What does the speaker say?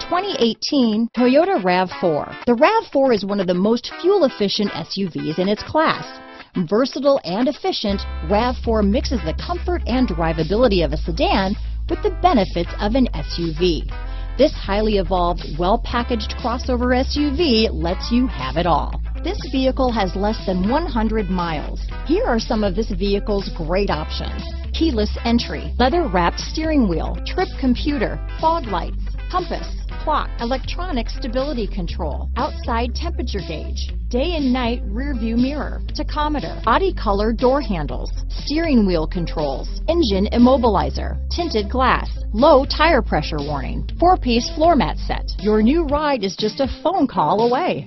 2018 Toyota RAV4. The RAV4 is one of the most fuel-efficient SUVs in its class. Versatile and efficient, RAV4 mixes the comfort and drivability of a sedan with the benefits of an SUV. This highly evolved, well-packaged crossover SUV lets you have it all. This vehicle has less than 100 miles. Here are some of this vehicle's great options. Keyless entry, leather-wrapped steering wheel, trip computer, fog lights, compass, clock, electronic stability control, outside temperature gauge, day and night rear view mirror, tachometer, body color door handles, steering wheel controls, engine immobilizer, tinted glass, low tire pressure warning, four-piece floor mat set. Your new ride is just a phone call away.